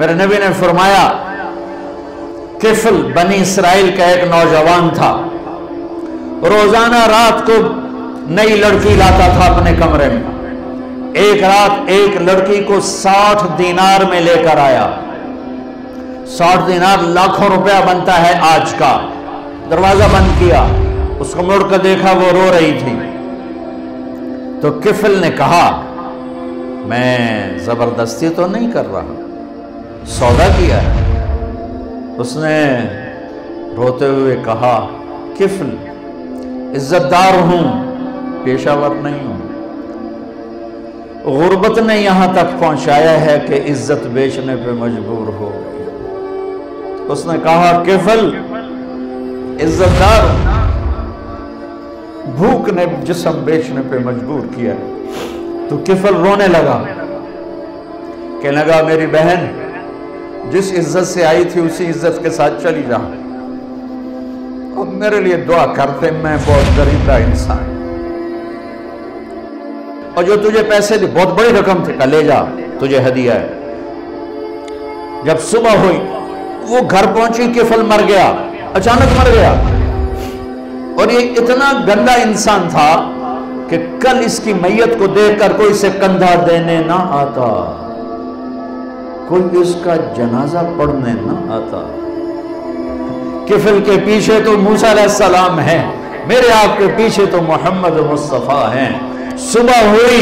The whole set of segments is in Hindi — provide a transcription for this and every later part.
मेरे नबी ने फरमाया, किफल बनी इसराइल का एक नौजवान था। रोज़ाना रात को नई लड़की लाता था अपने कमरे में। एक रात एक लड़की को साठ दिनार में लेकर आया। साठ दिनार लाखों रुपया बनता है आज का। दरवाज़ा बंद किया। उसको मुड़कर देखा, वो रो रही थी। तो किफिल ने कहा मैं ज़बरदस्ती तो नहीं कर रहा। सौदा किया है। उसने रोते हुए कहा किफल इज्जतदार हूँ, पेशावर नहीं हूँ। गुर्बत ने यहाँ तक पहुँचाया है कि इज़्ज़त बेचने पे मजबूर हो गई। उसने कहा किफल इज्जतदार भूख ने जिसम बेचने पे मजबूर किया तो किफल रोने लगा। कहने लगा, मेरी बहन, जिस इज़्ज़त से आई थी, उसी इज़्ज़त के साथ चली जा। और मेरे लिए दुआ करते मैं बहुत दरिंदा इंसान और जो तुझे पैसे दी, बहुत बड़ी रकम थी ले जा, तुझे हदिया है। जब सुबह हुई, वो घर पहुँची, किफल मर गया, अचानक मर गया। और ये इतना गंदा इंसान था कि कल इसकी मैयत को देखकर कोई इसे कंधा देने ना आता। कोई इसका जनाजा पढ़ने ना आता। किफिल के पीछे तो मूसा सलाम है, मेरे आपके पीछे तो मोहम्मद मुस्तफ़ा हैं। सुबह हुई,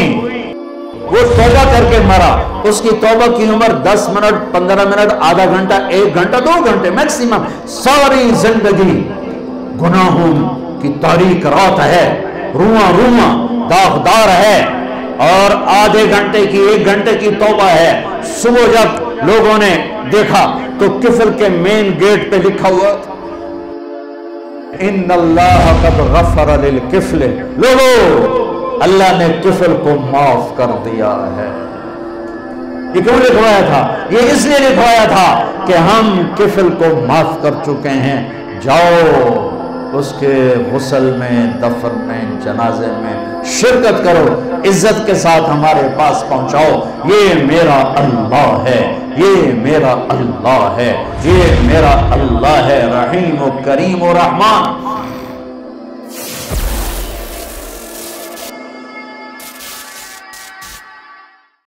वो तौबा करके मरा। उसकी तौबा की उम्र 10 मिनट 15 मिनट, आधा घंटा, एक घंटा, दो घंटे मैक्सिमम। सारी ज़िंदगी गुनाहों की तारीख रात है। रुआ रुआ दागदार है और आधे घंटे की, एक घंटे की तोबा है। सुबह जब लोगों ने देखा तो किफल के मेन गेट पे लिखा हुआ इन गफर किफले। लोगो, अल्लाह ने किफल को माफ़ कर दिया है। ये क्यों लिखवाया था? ये इसलिए लिखवाया था कि हम किफल को माफ़ कर चुके हैं। जाओ। उसके गसल में, दफन में, जनाजे में शिरकत करो, इज़्ज़त के साथ हमारे पास पहुंचाओ। ये मेरा अल्लाह है, ये मेरा अल्लाह है, ये मेरा अल्लाह है, रहीम करीम और रहमान।